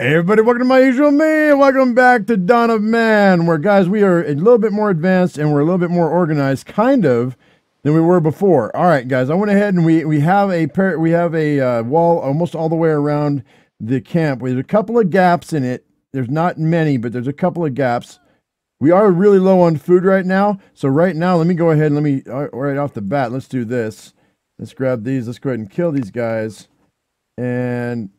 Hey everybody, welcome to my usual me. Welcome back to Dawn of Man, where guys we are a little bit more advanced and we're a little bit more organized, kind of, than we were before. All right, guys, I went ahead and we we have a pair, we have a uh, wall almost all the way around the camp. There's a couple of gaps in it. There's not many, but there's a couple of gaps. We are really low on food right now, so right now let me go ahead and let me right off the bat. Let's do this. Let's grab these. Let's go ahead and kill these guys, and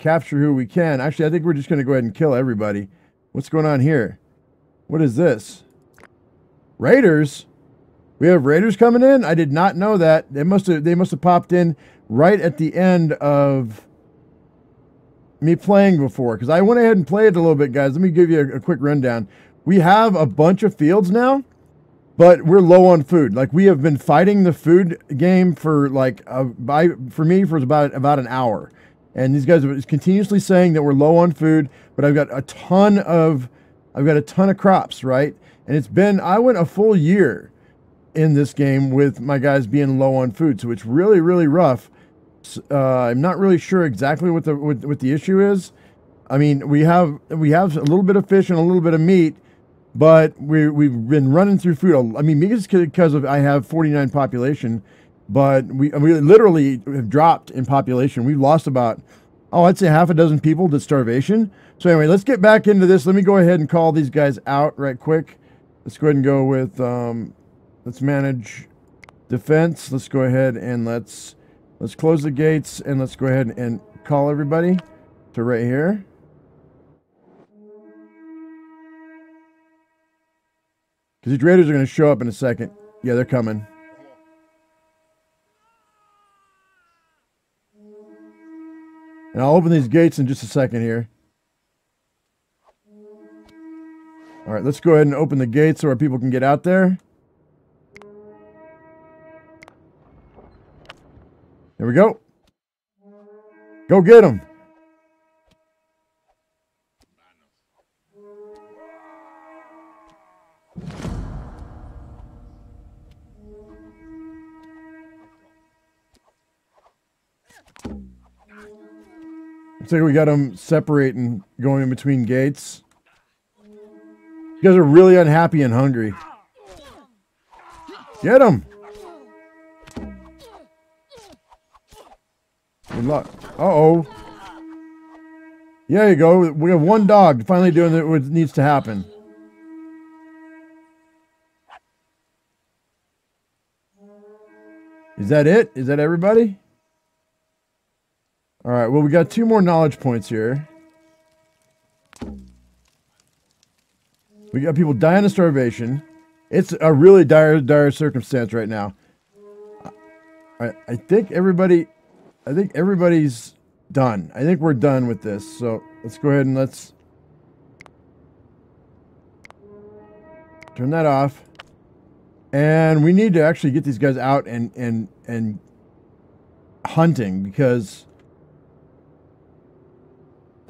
capture who we can. Actually, I think we're just going to go ahead and kill everybody. What's going on here? What is this? Raiders? We have raiders coming in? I did not know that. They must have they must have popped in right at the end of me playing before because I went ahead and played a little bit, guys. Let me give you a, a quick rundown. We have a bunch of fields now, but we're low on food. Like we have been fighting the food game for like uh, by for me for about about an hour. And these guys are continuously saying that we're low on food, but I've got a ton of I've got a ton of crops, right? And it's been I went a full year in this game with my guys being low on food, so it's really really rough. Uh, I'm not really sure exactly what the what, what the issue is. I mean, we have we have a little bit of fish and a little bit of meat, but we we've been running through food. I mean, because of I have 49 population but we, we literally have dropped in population. We've lost about, oh, I'd say half a dozen people to starvation. So anyway, let's get back into this. Let me go ahead and call these guys out right quick. Let's go ahead and go with, um, let's manage defense. Let's go ahead and let's, let's close the gates and let's go ahead and call everybody to right here. Because these raiders are going to show up in a second. Yeah, they're coming. And I'll open these gates in just a second here. All right, let's go ahead and open the gates so our people can get out there. There we go. Go get them. Looks like we got them separating, going in between gates. You guys are really unhappy and hungry. Get them! Good luck. Uh-oh. Yeah, you go. We have one dog finally doing what needs to happen. Is that it? Is that everybody? All right, well, we got two more knowledge points here. We got people dying of starvation. It's a really dire, dire circumstance right now. I, I think everybody, I think everybody's done. I think we're done with this. So let's go ahead and let's turn that off. And we need to actually get these guys out and, and, and hunting because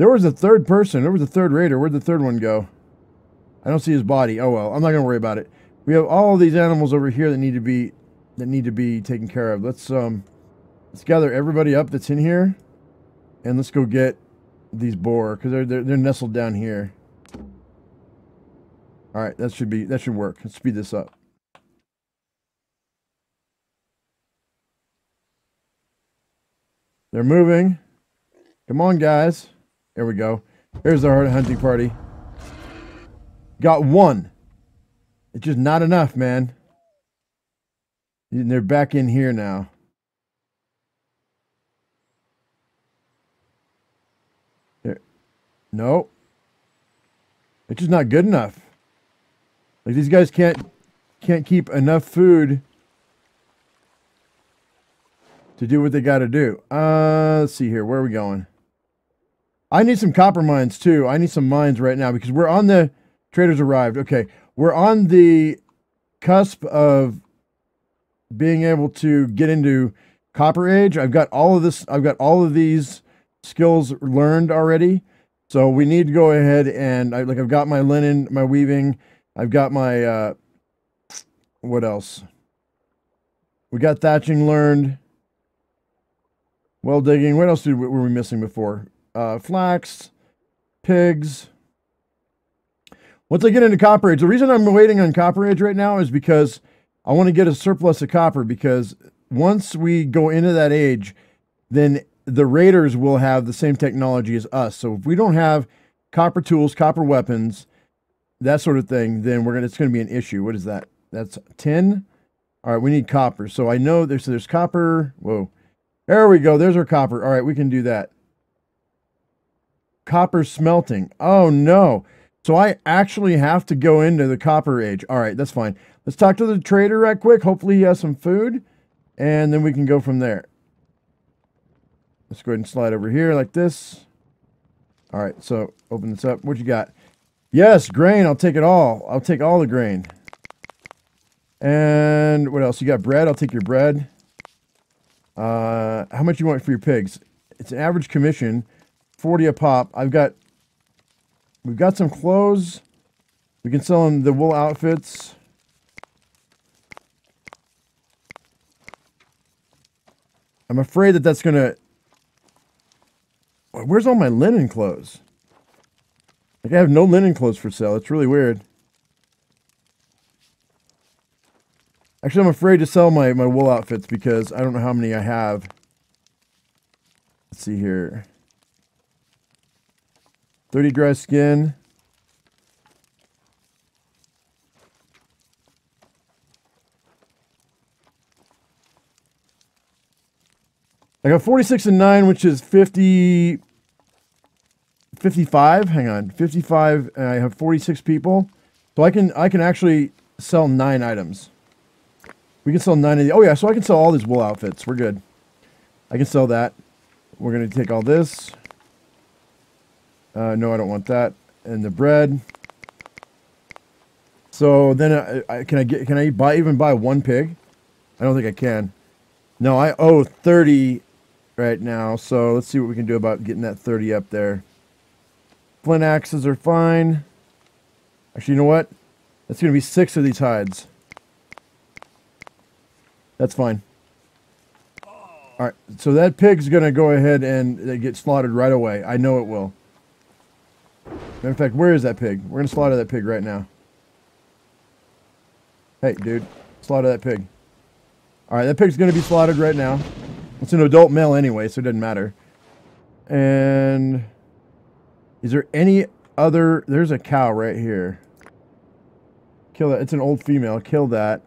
there was a third person. There was a third raider. Where'd the third one go? I don't see his body. Oh well, I'm not gonna worry about it. We have all these animals over here that need to be that need to be taken care of. Let's um let's gather everybody up that's in here, and let's go get these boar because they're, they're they're nestled down here. All right, that should be that should work. Let's speed this up. They're moving. Come on, guys. There we go. Here's our hunting party. Got one. It's just not enough, man. And they're back in here now. No. It's just not good enough. Like these guys can't can't keep enough food to do what they got to do. Uh, let's see here. Where are we going? I need some copper mines too. I need some mines right now because we're on the traders arrived. Okay, we're on the cusp of being able to get into copper age. I've got all of this. I've got all of these skills learned already. So we need to go ahead and I, like I've got my linen, my weaving. I've got my uh, what else? We got thatching learned. Well digging. What else did, were we missing before? Uh, flax, pigs. Once I get into copper age, the reason I'm waiting on copper age right now is because I want to get a surplus of copper because once we go into that age, then the raiders will have the same technology as us. So if we don't have copper tools, copper weapons, that sort of thing, then we're gonna it's gonna be an issue. What is that? That's tin. All right, we need copper. So I know there's there's copper. Whoa, there we go. There's our copper. All right, we can do that. Copper smelting. Oh no. So I actually have to go into the copper age. All right, that's fine. Let's talk to the trader right quick. Hopefully he has some food, and then we can go from there. Let's go ahead and slide over here like this. All right, so open this up. What you got? Yes, grain. I'll take it all. I'll take all the grain. And what else? You got bread? I'll take your bread. Uh, how much you want for your pigs? It's an average commission, 40 a pop. I've got, we've got some clothes. We can sell them the wool outfits. I'm afraid that that's going to Where's all my linen clothes? Like I have no linen clothes for sale. It's really weird. Actually, I'm afraid to sell my, my wool outfits because I don't know how many I have. Let's see here. 30 dry skin. I got 46 and 9, which is 50, 55. Hang on, 55. And I have 46 people. So I can I can actually sell nine items. We can sell nine of the. Oh, yeah, so I can sell all these wool outfits. We're good. I can sell that. We're going to take all this. Uh, no, I don't want that. And the bread. So then, I, I, can I get? Can I buy even buy one pig? I don't think I can. No, I owe 30 right now. So let's see what we can do about getting that 30 up there. Flint axes are fine. Actually, you know what? That's going to be six of these hides. That's fine. All right, so that pig's going to go ahead and get slaughtered right away. I know it will. Matter of fact, where is that pig? We're to slaughter that pig right now. Hey, dude, slaughter that pig. All right, that pig's to be slaughtered right now. It's an adult male anyway, so it doesn't matter. And is there any other... There's a cow right here. Kill that. It's an old female. Kill that.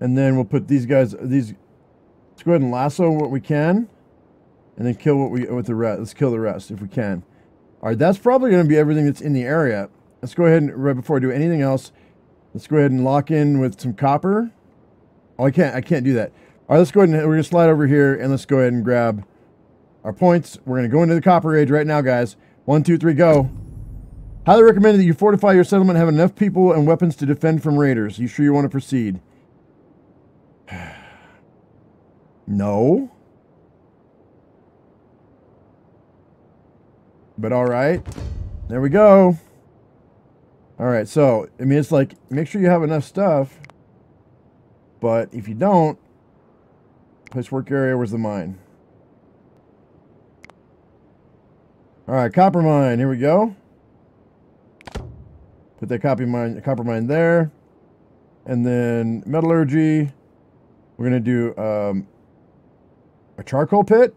And then we'll put these guys... These. Let's go ahead and lasso what we can. And then kill what we... With the rest. Let's kill the rest if we can. All right, that's probably going to be everything that's in the area. Let's go ahead and... Right before I do anything else, let's go ahead and lock in with some copper. Oh, I can't. I can't do that. All right, let's go ahead and we're going to slide over here and let's go ahead and grab our points. We're going to go into the copper age right now, guys. One, two, three, go. Highly recommend that you fortify your settlement have enough people and weapons to defend from raiders. You sure you want to proceed? no. But all right. There we go. All right, so, I mean, it's like, make sure you have enough stuff. But if you don't, Place work area, where's the mine? Alright, copper mine, here we go. Put that copy mine, copper mine there. And then metallurgy. We're going to do um, a charcoal pit.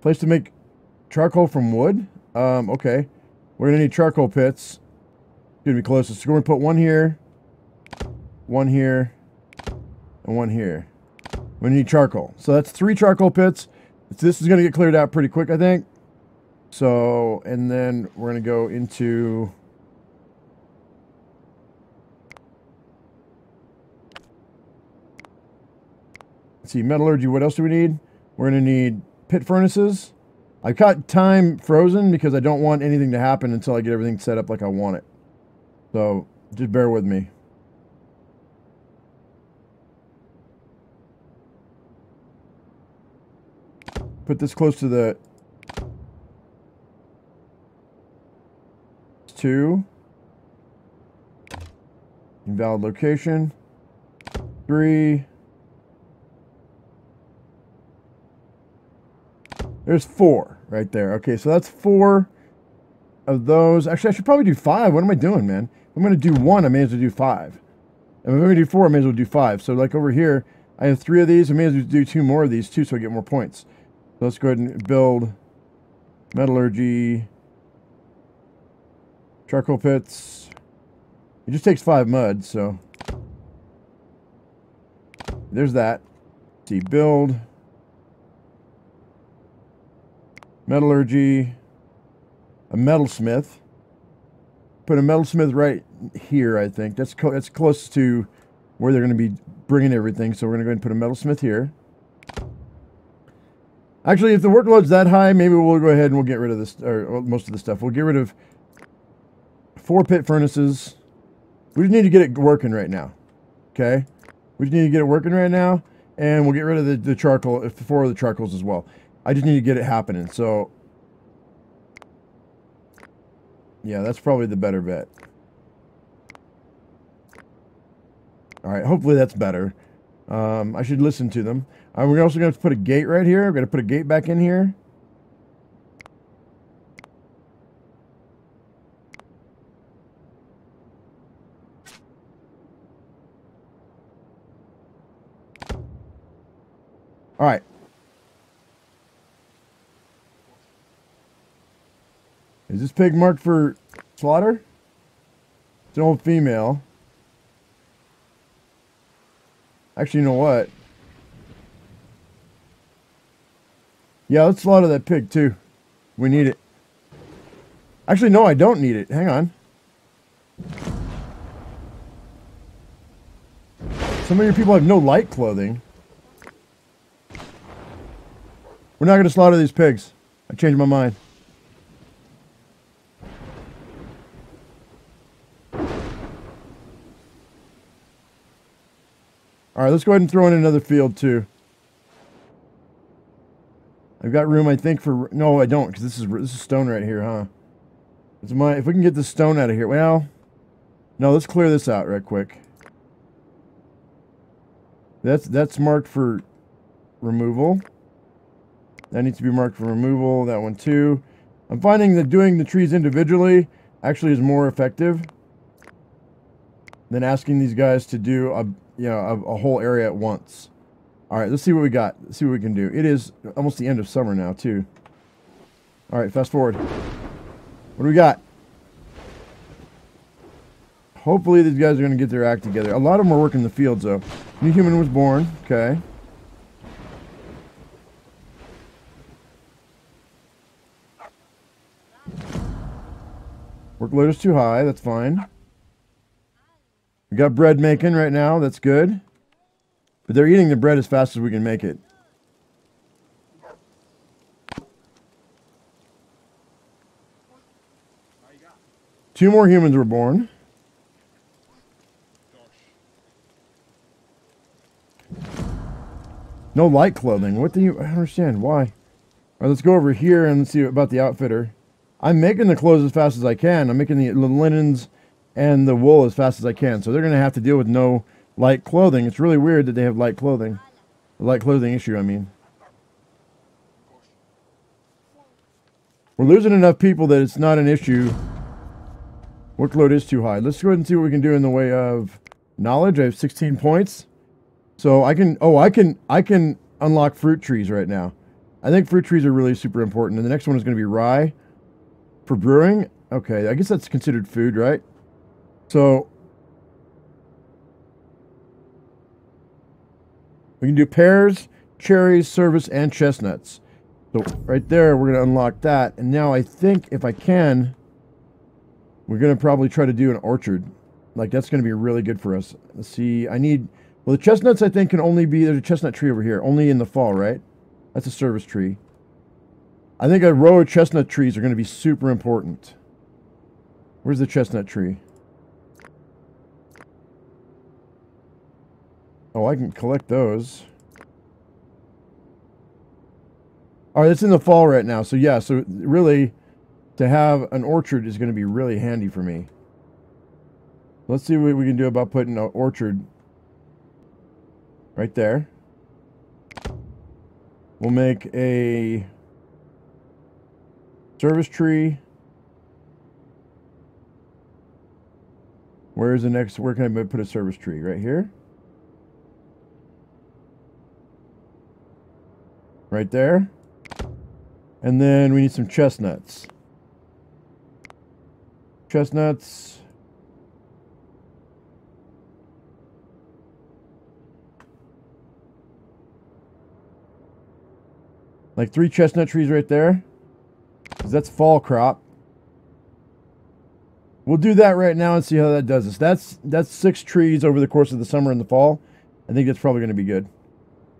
Place to make charcoal from wood. Um, okay. We're going to need charcoal pits. Going to be closest. So we're going to put one here, one here, and one here. We need charcoal. So that's three charcoal pits. This is going to get cleared out pretty quick, I think. So, and then we're going to go into... See, metallurgy, what else do we need? We're going to need pit furnaces. I've got time frozen because I don't want anything to happen until I get everything set up like I want it. So, just bear with me. put this close to the two. Invalid location. Three. There's four right there. Okay, so that's four. of those. Actually, I should probably do five. What am I doing, man? If I'm going to do one, I may as well do five. And if I'm going to do four, I may as well do five. So like over here, I have three of these. I may as well do two more of these too so I get more points. So let's go ahead and build metallurgy, charcoal pits. It just takes five mud, so there's that. Let's see, build metallurgy, a metalsmith. Put a metalsmith right here, I think. That's that's close to where they're going to be bringing everything. So we're going to go ahead and put a metalsmith here. Actually, if the workload's that high, maybe we'll go ahead and we'll get rid of this, or most of the stuff. We'll get rid of four pit furnaces. We just need to get it working right now. Okay? We just need to get it working right now. And we'll get rid of the, the charcoal, four of the charcoals as well. I just need to get it happening. So, yeah, that's probably the better bet. All right, hopefully that's better. Um, I should listen to them. Uh, we're also going to put a gate right here. We're going to put a gate back in here. All right. Is this pig marked for slaughter? It's an old female. Actually, you know what? Yeah, let's slaughter that pig too. We need it. Actually, no, I don't need it. Hang on. Some of your people have no light clothing. We're not going to slaughter these pigs. I changed my mind. Right, let's go ahead and throw in another field too. I've got room, I think, for no, I don't, because this is this is stone right here, huh? It's my if we can get this stone out of here. Well, no, let's clear this out right quick. That's that's marked for removal. That needs to be marked for removal. That one too. I'm finding that doing the trees individually actually is more effective than asking these guys to do a you know, a, a, whole area at once. All right, let's see what we got. Let's see what we can do. It is almost the end of summer now, too. All right, fast forward. What do we got? Hopefully these guys are going to get their act together. A lot of them are working the fields, though. New human was born. Okay. Workload is too high. That's fine. We got bread making right now. That's good. But they're eating the bread as fast as we can make it. Two more humans were born. No light clothing. What do you... I understand. Why? All right, let's go over here and see about the outfitter. I'm making the clothes as fast as I can. I'm making the linens and the wool as fast as I can. So they're going to have to deal with no light clothing. It's really weird that they have light clothing. The light clothing issue, I mean. We're losing enough people that it's not an issue. Workload is too high. Let's go ahead and see what we can do in the way of knowledge. I have 16 points. So I can, oh, I can, I can unlock fruit trees right now. I think fruit trees are really super important. And the next one is going to be rye for brewing. Okay, I guess that's considered food, right? So we can do pears, cherries, service, and chestnuts. So right there, we're going to unlock that. And now I think if I can, we're going to probably try to do an orchard. Like that's going to be really good for us. Let's see. I need, well, the chestnuts I think can only be, there's a chestnut tree over here, only in the fall, right? That's a service tree. I think a row of chestnut trees are going to be super important. Where's the chestnut tree? Oh, I can collect those. All right, it's in the fall right now. So yeah, so really to have an orchard is going to be really handy for me. Let's see what we can do about putting an orchard right there. We'll make a service tree Where's the next? Where can I put a service tree? Right here. Right there. And then we need some chestnuts. Chestnuts. Like three chestnut trees right there. Because that's fall crop. We'll do that right now and see how that does us. That's that's six trees over the course of the summer and the fall. I think that's probably going to be good.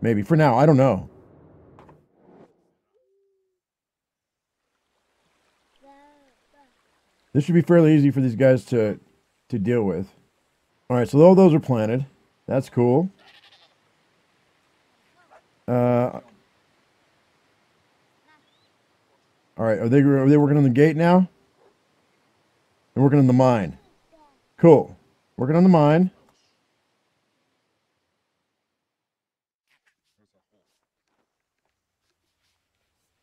Maybe. For now, I don't know. This should be fairly easy for these guys to to deal with. All right, so all those are planted. That's cool. Uh, all right, are they are they working on the gate now? They're working on the mine. Cool. Working on the mine.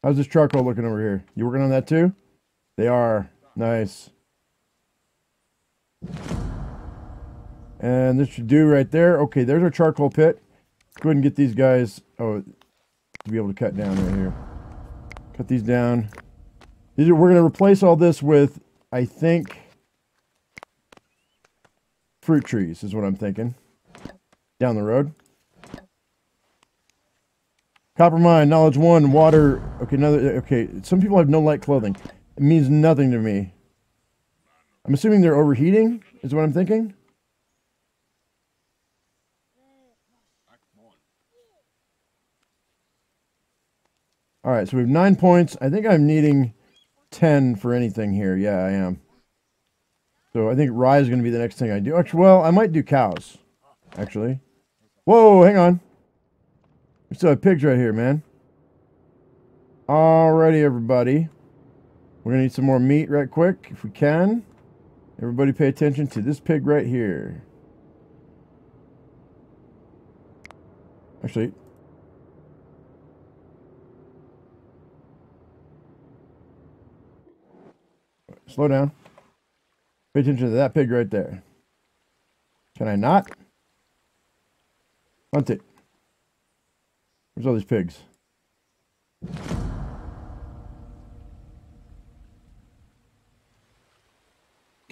How's this charcoal looking over here? You working on that too? They are. Nice. And this should do right there. Okay, there's our charcoal pit. Go ahead and get these guys. Oh, to be able to cut down right here. Cut these down. These are, we're going to replace all this with, I think, fruit trees is what I'm thinking. Down the road. Copper mine, knowledge one, water. Okay, another. Okay, some people have no light clothing. It means nothing to me. I'm assuming they're overheating, is what I'm thinking. All right, so we have nine points. I think I'm needing 10 for anything here. Yeah, I am. So I think rye is going to be the next thing I do. Actually, well, I might do cows, actually. Whoa, hang on. We still have pigs right here, man. Alrighty, everybody. We're going to need some more meat right quick, if we can. Everybody pay attention to this pig right here. Actually, slow down. Pay attention to that pig right there. Can I not? Hunt it. Where's all these pigs?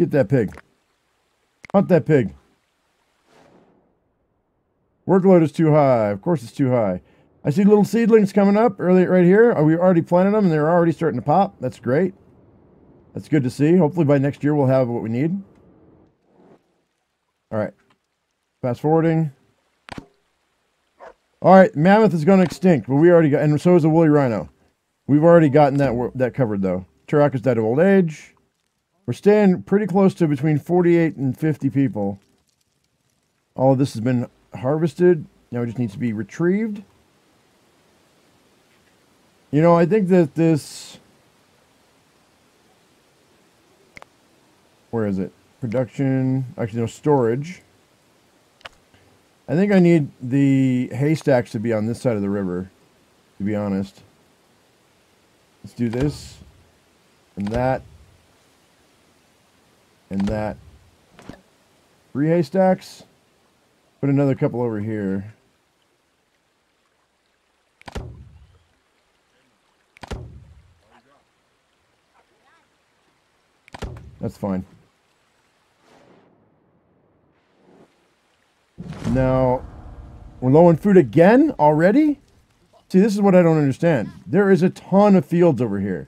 Get that pig. Hunt that pig. Workload is too high. Of course it's too high. I see little seedlings coming up early right here. Are we already planted them and they're already starting to pop? That's great. That's good to see. Hopefully by next year we'll have what we need. All right. Fast forwarding. All right, mammoth is going to extinct, but we already got, and so is the woolly rhino. We've already gotten that that covered though. Turok is dead of old age. We're staying pretty close to between 48 and 50 people. All of this has been harvested. Now it just needs to be retrieved. You know, I think that this... Where is it? Production... Actually, no, storage. I think I need the haystacks to be on this side of the river, to be honest. Let's do this. And that and that. Three haystacks. Put another couple over here. That's fine. Now, we're low on food again already? See, this is what I don't understand. There is a ton of fields over here.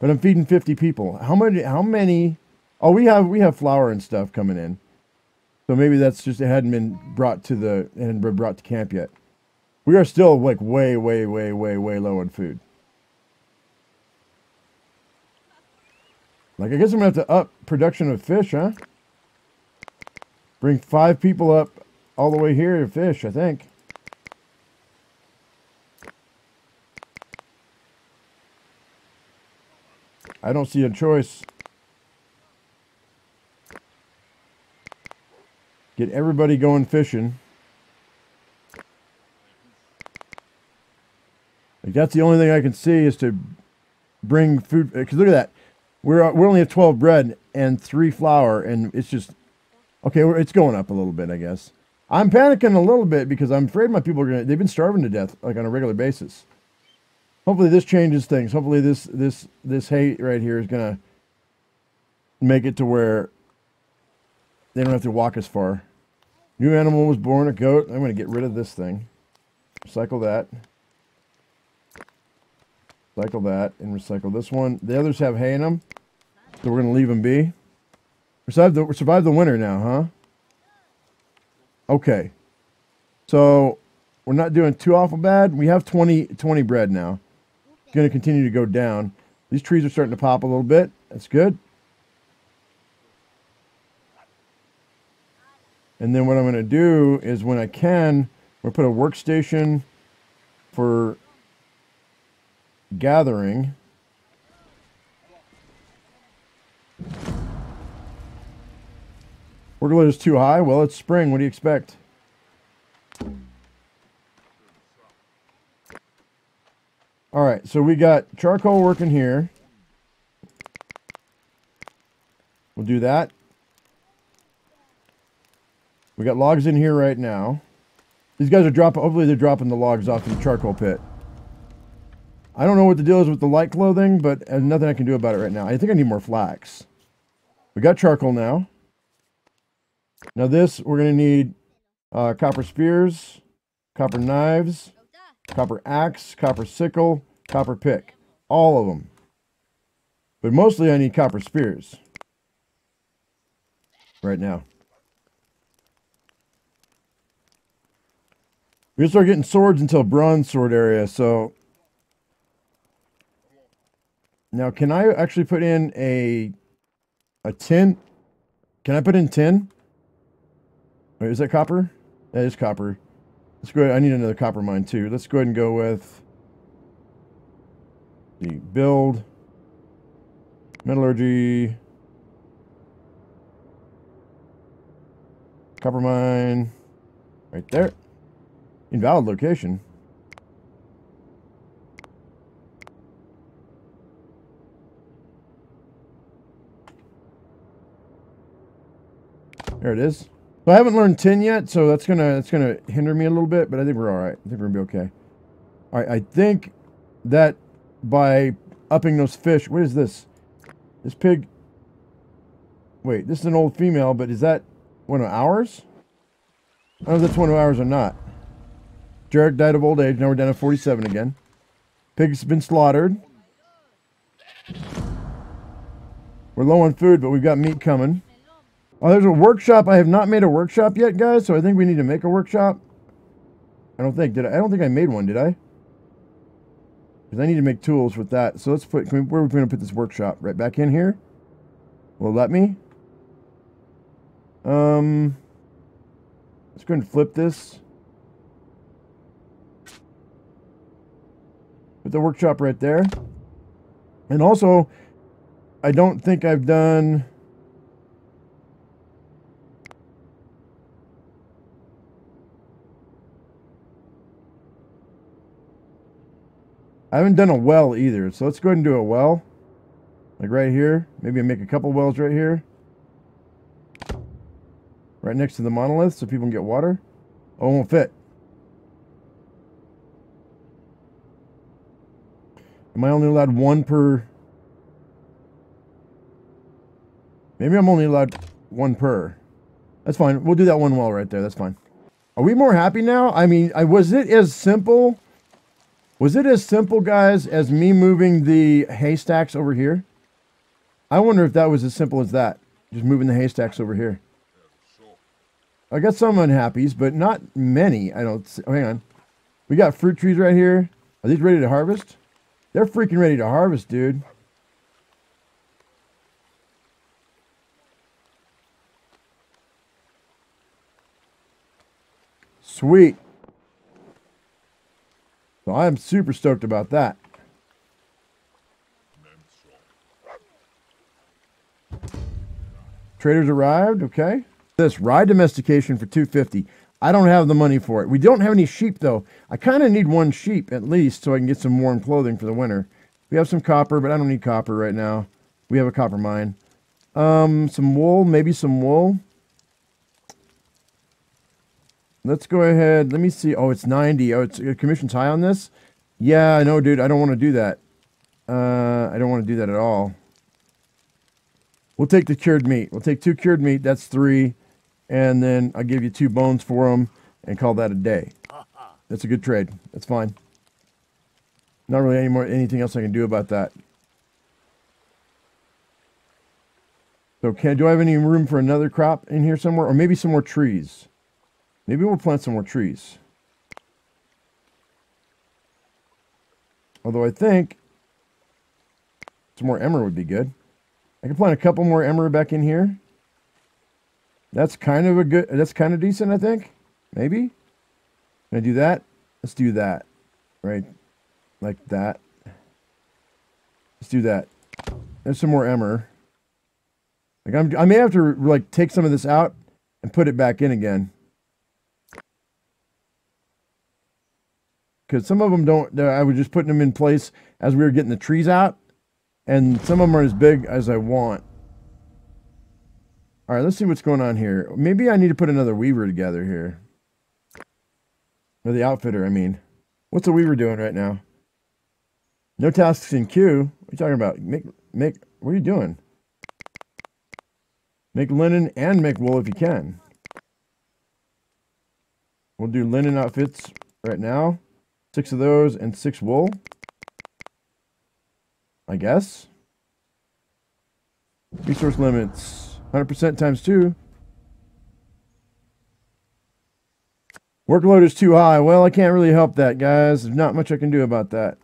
But I'm feeding 50 people. How many how many Oh, we have we have flour and stuff coming in. So maybe that's just it hadn't been brought to the and been brought to camp yet. We are still like way, way, way, way, way low on food. Like I guess I'm gonna have to up production of fish, huh? Bring five people up all the way here to fish, I think. I don't see a choice. Get everybody going fishing. Like that's the only thing I can see is to bring food. Because look at that, we're uh, we only have twelve bread and three flour, and it's just Okay, it's going up a little bit, I guess. I'm panicking a little bit because I'm afraid my people are gonna. They've been starving to death like on a regular basis. Hopefully, this changes things. Hopefully, this this this hate right here is gonna make it to where they don't have to walk as far. New animal was born, a goat. I'm gonna get rid of this thing. Recycle that. Recycle that and recycle this one. The others have hay in them, so we're gonna leave them be. Survive the the winter now, huh? Okay. So we're not doing too awful bad. We have 20, 20 bread now. It's going to continue to go down. These trees are starting to pop a little bit. That's good. And then what I'm going to do is when I can, we'll put a workstation for gathering. Workload is too high. Well, it's spring. What do you expect? All right, so we got charcoal working here. We'll do that. We got logs in here right now. These guys are dropping, hopefully they're dropping the logs off to the charcoal pit. I don't know what the deal is with the light clothing, but there's nothing I can do about it right now. I think I need more flax. We got charcoal now. Now this, we're going to need uh, copper spears, copper knives, copper axe, copper sickle, copper pick. All of them. But mostly I need copper spears. Right now. We're going start getting swords until bronze sword area, so... Now, can I actually put in a... A tin? Can I put in tin? Wait, is that copper? That is copper. Let's go ahead. I need another copper mine too. Let's go ahead and go with the build, metallurgy, copper mine, right there. Invalid location. There it is. So I haven't learned tin yet, so that's gonna that's gonna hinder me a little bit, but I think we're all right. I think we're gonna be okay. All right, I think that by upping those fish, what is this? This pig. Wait, this is an old female, but is that one of ours? I don't know if that's one of ours or not. Jarek died of old age. Now we're down to 47 again. Pigs have been slaughtered. We're low on food, but we've got meat coming. Oh, there's a workshop. I have not made a workshop yet, guys, so I think we need to make a workshop. I don't think, did I? I don't think I made one, did I? Because I need to make tools with that. So let's put, we, where are we going to put this workshop? Right back in here? Will let me? Um, let's go and flip this. Put the workshop right there. And also, I don't think I've done... I haven't done a well either, so let's go ahead and do a well. Like right here. Maybe make a couple wells right here. Right next to the monolith so people can get water. Oh, it won't fit. Am I only allowed one per... Maybe I'm only allowed one per. That's fine. We'll do that one well right there. That's fine. Are we more happy now? I mean, I was it as simple was it as simple, guys, as me moving the haystacks over here? I wonder if that was as simple as that. Just moving the haystacks over here. I got some unhappies, but not many. I don't... Oh, hang on. We got fruit trees right here. Are these ready to harvest? They're freaking ready to harvest, dude. Sweet. So I am super stoked about that. Traders arrived, okay. This rye domestication for 250. I don't have the money for it. We don't have any sheep though. I kind of need one sheep at least so I can get some warm clothing for the winter. We have some copper, but I don't need copper right now. We have a copper mine. Um, some wool, maybe some wool. let's go ahead. Let me see. Oh, it's 90. Oh, it's uh, commission's high on this. Yeah, I know, dude. I don't want to do that. Uh, I don't want to do that at all. We'll take the cured meat. We'll take two cured meat. That's three. And then I'll give you two bones for them and call that a day. That's a good trade. That's fine. Not really any more anything else I can do about that. So can do I have any room for another crop in here somewhere? Or maybe some more trees. Maybe we'll plant some more trees. Although I think some more emmer would be good. I can plant a couple more emmer back in here. That's kind of a good, that's kind of decent, I think. Maybe. Can I do that? Let's do that. Right. Like that. Let's do that. There's some more emmer. Like I'm, I may have to like take some of this out and put it back in again. Because some of them don't, I was just putting them in place as we were getting the trees out. And some of them are as big as I want. All right, let's see what's going on here. Maybe I need to put another weaver together here. Or the outfitter, I mean. What's the weaver doing right now? No tasks in queue. What are you talking about? Make, make, what are you doing? Make linen and make wool if you can. We'll do linen outfits right now. Six of those and six wool. I guess. Resource limits. 100% times 2. Workload is too high. Well, I can't really help that, guys. There's not much I can do about that.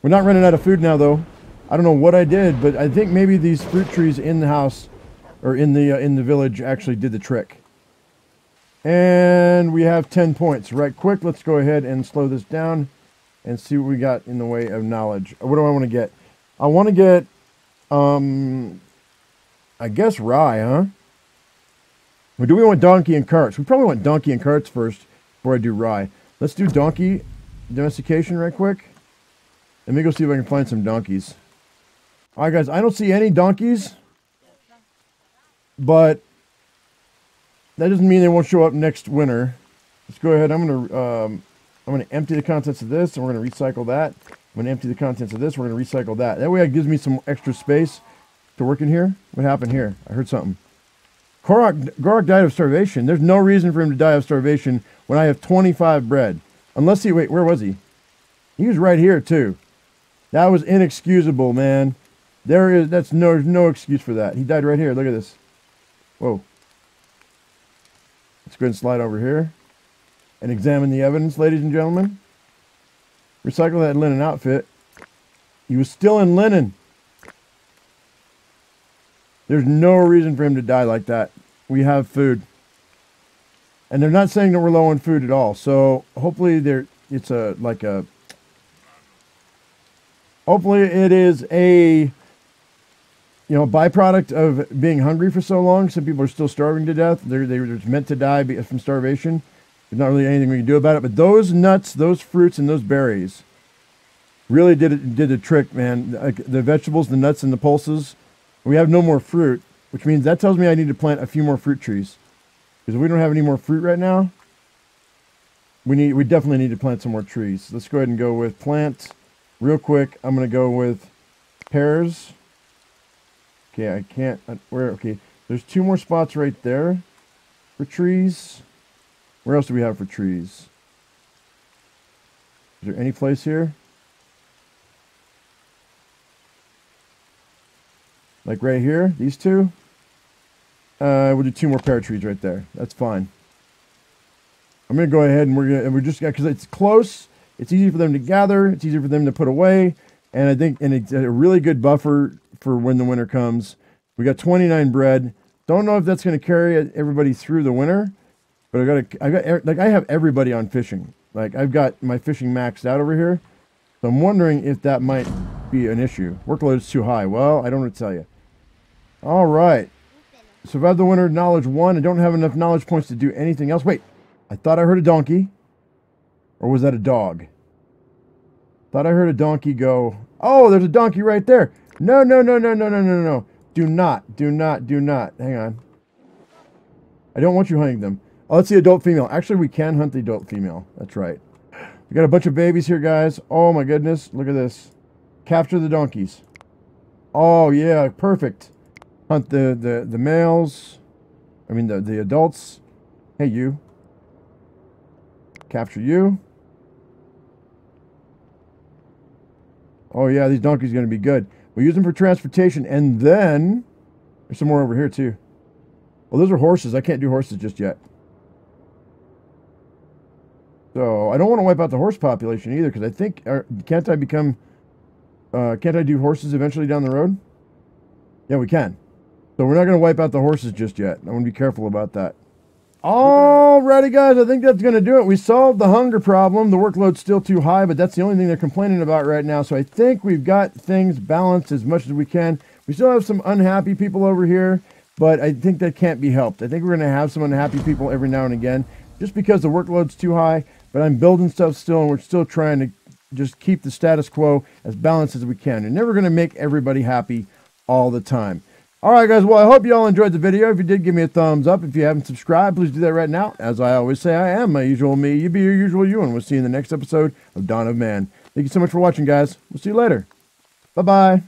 We're not running out of food now, though. I don't know what I did, but I think maybe these fruit trees in the house or in the uh, in the village actually did the trick. And we have 10 points. Right quick, let's go ahead and slow this down and see what we got in the way of knowledge. What do I want to get? I want to get, um, I guess rye, huh? Or do we want donkey and carts? We probably want donkey and carts first before I do rye. Let's do donkey domestication right quick. Let me go see if I can find some donkeys. All right, guys, I don't see any donkeys. But that doesn't mean they won't show up next winter. Let's go ahead. I'm gonna um, I'm gonna empty the contents of this, and we're gonna recycle that. I'm gonna empty the contents of this. We're gonna recycle that. That way, it gives me some extra space to work in here. What happened here? I heard something. Korok, Gorok died of starvation. There's no reason for him to die of starvation when I have 25 bread. Unless he wait, where was he? He was right here too. That was inexcusable, man. There is that's no no excuse for that. He died right here. Look at this. Whoa. Let's go ahead and slide over here and examine the evidence, ladies and gentlemen. Recycle that linen outfit. He was still in linen. There's no reason for him to die like that. We have food. And they're not saying that we're low on food at all. So hopefully there it's a like a hopefully it is a you know, byproduct of being hungry for so long. Some people are still starving to death. They're, they're meant to die from starvation. There's not really anything we can do about it. But those nuts, those fruits, and those berries really did it, did the trick, man. The vegetables, the nuts, and the pulses. We have no more fruit, which means that tells me I need to plant a few more fruit trees. Because we don't have any more fruit right now. We need, we definitely need to plant some more trees. Let's go ahead and go with plant. Real quick, I'm going to go with pears. Okay, I can't, uh, where, okay, there's two more spots right there for trees. Where else do we have for trees? Is there any place here? Like right here, these two? Uh, we'll do two more pear trees right there. That's fine. I'm gonna go ahead and we're gonna and we're just because it's close. It's easy for them to gather. It's easy for them to put away, and I think and it's a really good buffer for when the winter comes. We got 29 bread. Don't know if that's going to carry everybody through the winter, but I got I got like I have everybody on fishing. Like I've got my fishing maxed out over here. So I'm wondering if that might be an issue. Workload is too high. Well, I don't to tell you. All right. Survive the winter, knowledge one. I don't have enough knowledge points to do anything else. Wait, I thought I heard a donkey. Or was that a dog? Thought I heard a donkey go, oh, there's a donkey right there. No, no, no, no, no, no, no, no. Do not, do not, do not. Hang on. I don't want you hunting them. Oh, the adult female. Actually, we can hunt the adult female. That's right. We got a bunch of babies here, guys. Oh my goodness. Look at this. Capture the donkeys. Oh yeah, perfect. Hunt the, the, the males. I mean the, the adults. Hey you. Capture you. Oh yeah, these donkeys are going to be good. We'll use them for transportation and then there's some more over here too. Well, those are horses. I can't do horses just yet. So I don't want to wipe out the horse population either, because I think uh, can't I become uh, can't I do horses eventually down the road? Yeah, we can. So we're not going to wipe out the horses just yet. I want to be careful about that. Alrighty, guys, I think that's going to do it. We solved the hunger problem. The workload's still too high, but that's the only thing they're complaining about right now. So I think we've got things balanced as much as we can. We still have some unhappy people over here, but I think that can't be helped. I think we're going to have some unhappy people every now and again just because the workload's too high. But I'm building stuff still, and we're still trying to just keep the status quo as balanced as we can. You're never going to make everybody happy all the time. All right, guys. Well, I hope you all enjoyed the video. If you did, give me a thumbs up. If you haven't subscribed, please do that right now. As I always say, I am my usual me. You be your usual you, and we'll see you in the next episode of Dawn of Man. Thank you so much for watching, guys. We'll see you later. Bye-bye.